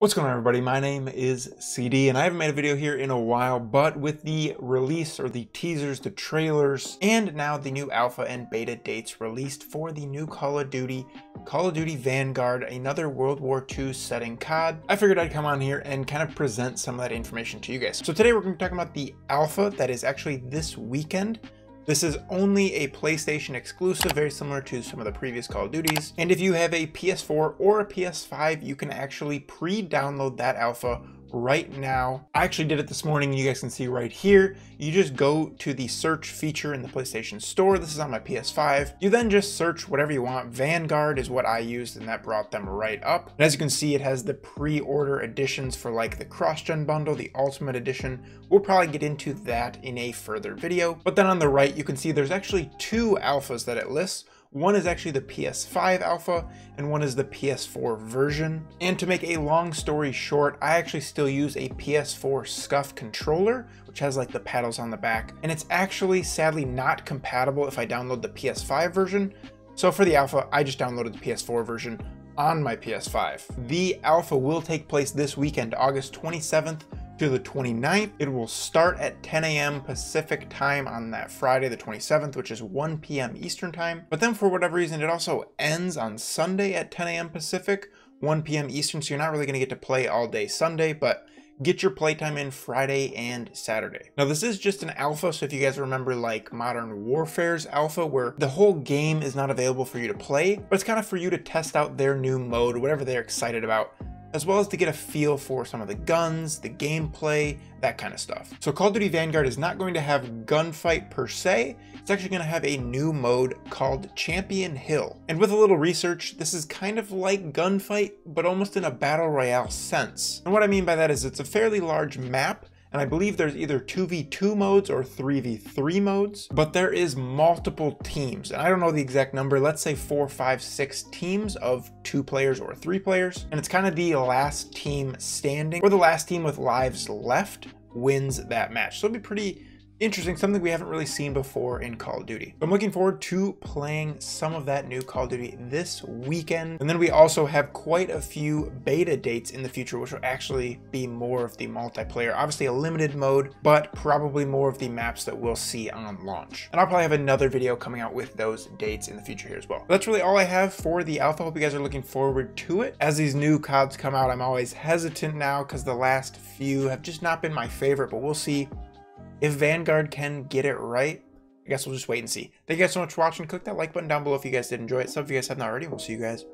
What's going on everybody? My name is CDee and I haven't made a video here in a while, but with the release or the teasers, the trailers, and now the new alpha and beta dates released for the new Call of Duty, Call of Duty Vanguard, another World War II setting COD, I figured I'd come on here and kind of present some of that information to you guys. So today we're going to be talking about the alpha that is actually this weekend, this is only a PlayStation exclusive, very similar to some of the previous Call of Duties. And if you have a PS4 or a PS5, you can actually pre-download that alpha right now. I actually did it this morning. You guys can see right here. You just go to the search feature in the PlayStation Store. This is on my PS5. You then just search whatever you want. Vanguard is what I used and that brought them right up. And as you can see, it has the pre-order editions for like the cross-gen bundle, the Ultimate Edition. We'll probably get into that in a further video. But then on the right, you can see there's actually two alphas that it lists. One is actually the PS5 alpha and one is the PS4 version. And to make a long story short, I actually still use a PS4 SCUF controller, which has like the paddles on the back. And it's actually sadly not compatible if I download the PS5 version. So for the alpha, I just downloaded the PS4 version on my PS5. The alpha will take place this weekend, August 27th to the 29th. It will start at 10 a.m. Pacific time on that Friday, the 27th, which is 1 p.m. Eastern time. But then for whatever reason, it also ends on Sunday at 10 a.m. Pacific, 1 p.m. Eastern. So you're not really going to get to play all day Sunday, but get your playtime in Friday and Saturday. Now this is just an alpha, so if you guys remember like Modern Warfare's alpha where the whole game is not available for you to play, but it's kind of for you to test out their new mode, whatever they're excited about as well as to get a feel for some of the guns, the gameplay, that kind of stuff. So Call of Duty Vanguard is not going to have gunfight per se, it's actually going to have a new mode called Champion Hill. And with a little research, this is kind of like gunfight, but almost in a battle royale sense. And what I mean by that is it's a fairly large map and I believe there's either 2v2 modes or 3v3 modes, but there is multiple teams, and I don't know the exact number, let's say four, five, six teams of two players or three players, and it's kind of the last team standing, or the last team with lives left wins that match. So it'll be pretty interesting, something we haven't really seen before in Call of Duty. I'm looking forward to playing some of that new Call of Duty this weekend. And then we also have quite a few beta dates in the future, which will actually be more of the multiplayer. Obviously a limited mode, but probably more of the maps that we'll see on launch. And I'll probably have another video coming out with those dates in the future here as well. That's really all I have for the alpha. Hope you guys are looking forward to it. As these new CODs come out, I'm always hesitant now because the last few have just not been my favorite, but we'll see if Vanguard can get it right, I guess we'll just wait and see. Thank you guys so much for watching. Click that like button down below if you guys did enjoy it. Some if you guys have not already. We'll see you guys